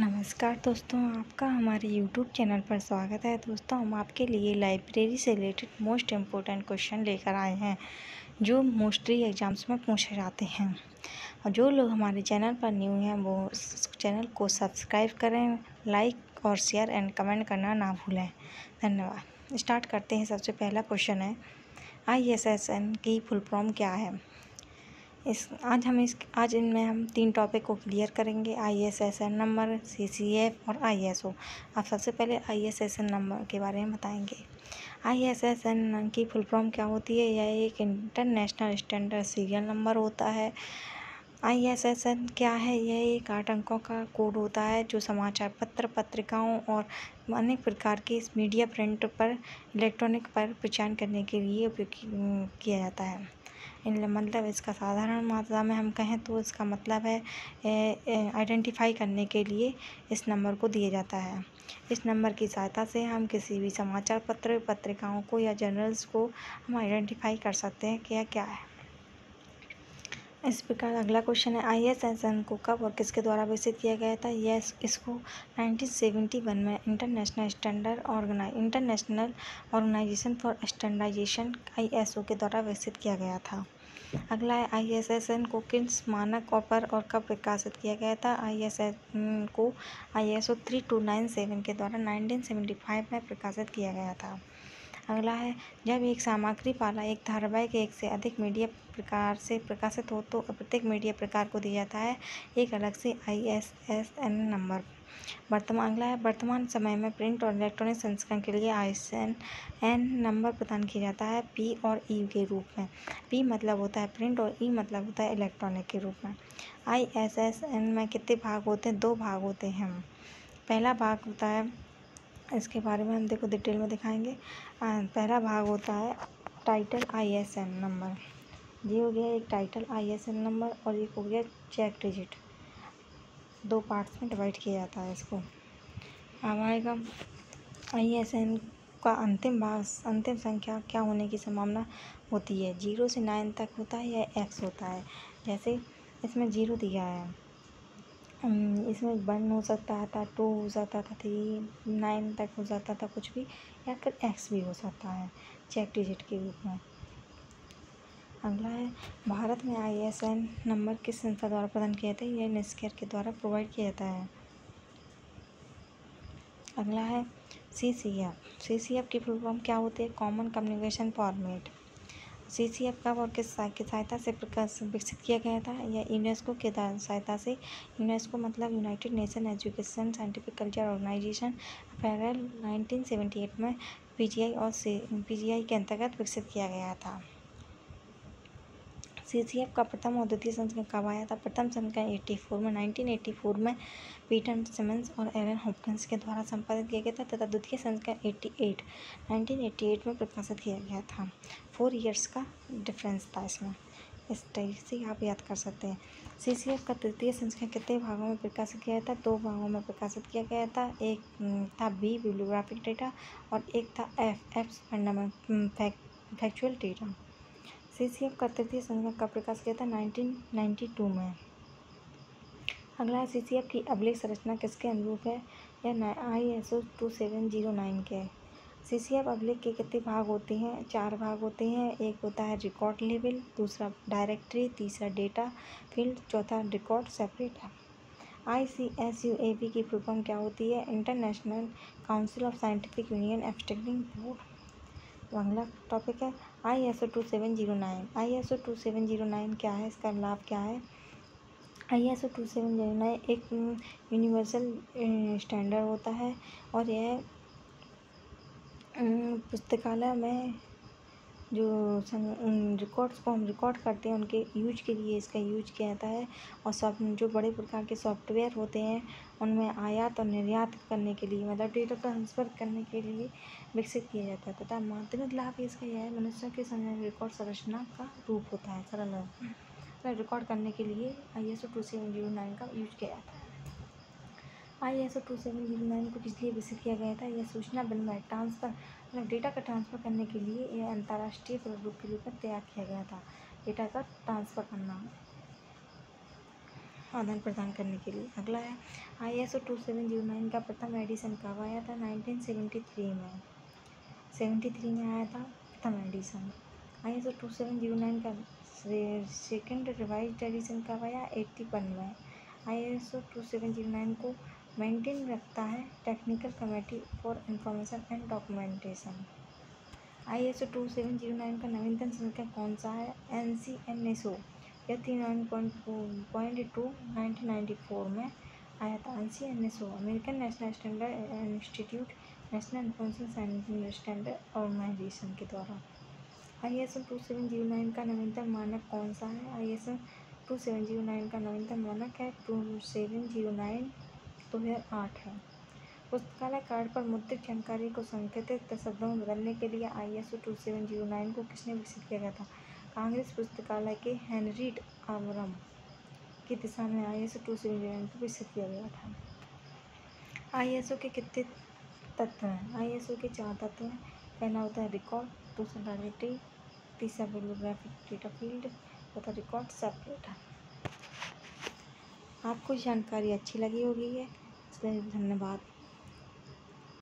नमस्कार दोस्तों, आपका हमारे यूट्यूब चैनल पर स्वागत है। दोस्तों, हम आपके लिए लाइब्रेरी से रिलेटेड मोस्ट इम्पोर्टेंट क्वेश्चन लेकर आए हैं, जो मोस्टली एग्ज़ाम्स में पूछे जाते हैं। और जो लोग हमारे चैनल पर न्यू हैं, वो चैनल को सब्सक्राइब करें लाइक और शेयर एंड कमेंट करना ना भूलें। धन्यवाद। स्टार्ट करते हैं। सबसे पहला क्वेश्चन है आई की फुल फॉर्म क्या है? इस, आज हम इस, आज इनमें हम तीन टॉपिक को क्लियर करेंगे I S S N number C C F और आई एस ओ आप सबसे पहले I S S N number के बारे में बताएँगे। आई एस एस एन की फुल फॉर्म क्या होती है? यह एक इंटरनेशनल स्टैंडर्ड सीरियल नंबर होता है। आई एस एस एन क्या है? यह एक आठ अंकों का कोड होता है, जो समाचार पत्र, पत्रिकाओं और अनेक प्रकार के मीडिया प्रिंट पर इलेक्ट्रॉनिक पर प्रचार करने के लिए उपयोग किया जाता है। मतलब इसका साधारण मात्रा में हम कहें तो इसका मतलब है आइडेंटिफाई करने के लिए इस नंबर को दिया जाता है। इस नंबर की सहायता से हम किसी भी समाचार पत्र, पत्रिकाओं को या जर्नल्स को हम आइडेंटिफाई कर सकते हैं कि क्या है। इस प्रकार अगला क्वेश्चन है आई एस एस एन को कब और किसके द्वारा विकसित किया गया था? यह इसको 1971 में international standard organize International Organization for Standardization S O के द्वारा विकसित किया गया था। अगला है आई एस एस एन को किस मानक ऑपर और कब विकसित किया गया था? आई एस एन को I S O three two nine seven के द्वारा नाइनटीन सेवेंटी फाइव में प्रकाशित किया गया था। अगला है, जब एक सामग्री पाला एक धारावाहिक एक से अधिक मीडिया प्रकार से प्रकाशित हो तो प्रत्येक मीडिया प्रकार को दिया जाता है। एक अलग से I S S N number. वर्तमान, अगला है, वर्तमान समय में प्रिंट और इलेक्ट्रॉनिक संस्करण के लिए I S N N number प्रदान किया जाता है पी और ई के रूप में। पी मतलब होता है प्रिंट और ई मतलब होता है इलेक्ट्रॉनिक के रूप में। आई एस एस एन में कितने भाग होते हैं? दो भाग होते हैं। पहला भाग होता है इसके बारे में हम देखो डिटेल में दिखाएँगे। पहला भाग होता है title I S N number. ये हो गया एक title I S N number और एक हो गया चेक डिजिट। दो पार्ट्स में डिवाइड किया जाता है इसको। अब आएगा आई एस एन का अंतिम भाग, अंतिम संख्या क्या होने की संभावना होती है? ज़ीरो से नाइन तक होता है या एक्स होता है? जैसे इसमें ज़ीरो दिया है। इसमें वन हो सकता था, टू हो जाता था, थ्री, नाइन तक हो जाता था, कुछ भी, या फिर एक्स भी हो सकता है चेक डिजिट के रूप में। अगला है, भारत में आई एस एन नंबर किस संस्था द्वारा प्रदान किया जाता है? यह निस्केयर के द्वारा प्रोवाइड किया जाता है। अगला है, C C F. C C F की फुल फॉर्म क्या होती है? Common communication format. C C F का और किस की सहायता से विकसित किया गया था? या यूनेस्को के सहायता से? यूनेस्को मतलब United Nation Education, Scientific Culture Organization federal 1978 में पीजीआई और सी पीजीआई के अंतर्गत विकसित किया गया था। सी सी एफ़ का प्रथम और द्वितीय संस्करण कब आया था? प्रथम संस्करण एट्टी फोर में, नाइनटीन एट्टी फोर में पीटर सिमंस और एरन हॉपकिंस के द्वारा संपादित किया गया था तथा द्वितीय संस्करण eighty eight, nineteen eighty eight में प्रकाशित किया गया था। फोर ईयर्स का डिफरेंस था इसमें। इस तरीके से आप याद कर सकते हैं। सी सी एफ़ का तृतीय संस्करण कितने भागों में प्रकाशित किया था? दो भागों में प्रकाशित किया गया था। एक था बी बिब्लियोग्राफिक डेटा और एक था F F fundamental factual data C C F का प्रकाश किया था नाइनटीन नाइन्टी टू में। अगला सी सी एफ़ की अभिलेख संरचना किसके अनुरूप है? या I S O two seven zero nine के सी सी एफ़ अभिलेख के कितने भाग होते हैं? चार भाग होते हैं। एक होता है रिकॉर्ड लेवल दूसरा डायरेक्टरी तीसरा डेटा फ़ील्ड चौथा रिकॉर्ड सेपरेट है। I C S U A B की फुल फॉर्म क्या होती है? International Council of Scientific Union abstracting board अगला टॉपिक है I S O two seven zero nine I S O two seven zero nine क्या है? इसका लाभ क्या है? I S O two seven zero nine एक यूनिवर्सल स्टैंडर्ड होता है। और यह पुस्तकालय में जो रिकॉर्ड्स को हम रिकॉर्ड करते हैं, उनके यूज़ के लिए इसका यूज़ किया जाता है। और सब, जो बड़े प्रकार के सॉफ्टवेयर होते हैं, उनमें आयात और निर्यात करने के लिए मतलब डेटा ट्रांसफ़र करने के लिए विकसित किया जाता है। तथा माध्यमिक लाभ इसका यह है, मनुष्य के समय रिकॉर्ड संरचना का रूप होता है, सरल रिकॉर्ड करने के लिए I S O two seven zero nine का यूज़ किया जाता है। I S O two seven zero nine को इसलिए विकसित किया गया था? यह सूचना विनिमय ट्रांसफ़र मतलब डेटा का ट्रांसफ़र करने के लिए यह अंतर्राष्ट्रीय प्रारूप के रूप में तैयार किया गया था, डेटा का ट्रांसफ़र करना। आदान प्रदान करने के लिए। अगला है I S O two seven zero nine का प्रथम एडिशन कब आया था? नाइनटीन सेवेंटी थ्री में। सेवेंटी थ्री में आया था प्रथम edition. I S O two seven zero nine का सेकेंड रिवाइज एडिशन कब आया? एट्टी वन में। I S O two seven zero nine को मेंटेन रखता है Technical Committee for Information and Documentation I S O two seven zero nine का नवीनतम संख्या कौन सा है? N C N S O thirty nine point point two nineteen ninety four में आया था। N C N S O American National Standard Institute National Information Standard Organization के द्वारा। I S O two seven zero nine का नवीनतम मानक कौन सा है? I S O two seven zero nine का नवीनतम मानक है। टू सेवन ज़ीरो नाइन दो हज़ार आठ है। पुस्तकालय कार्ड पर मुद्रित जानकारी को संकेतित शब्दों में बदलने के लिए I S O two seven zero nine को किसने विकसित किया गया था? कांग्रेस पुस्तकालय के हेनरीट आवरम की दिशा में I S O two seven zero nine को विकसित किया गया था। आई एस ओ के कितने तत्व हैं? आई एस ओ के चार तत्व हैं। पहला होता है रिकॉर्ड, दूसरा डायरेक्टरी, तीसरा बिब्लियोग्राफिक डेटा फ़ील्ड तथा रिकॉर्ड सेपरेट है आपको जानकारी अच्छी लगी होगी है इसलिए धन्यवाद।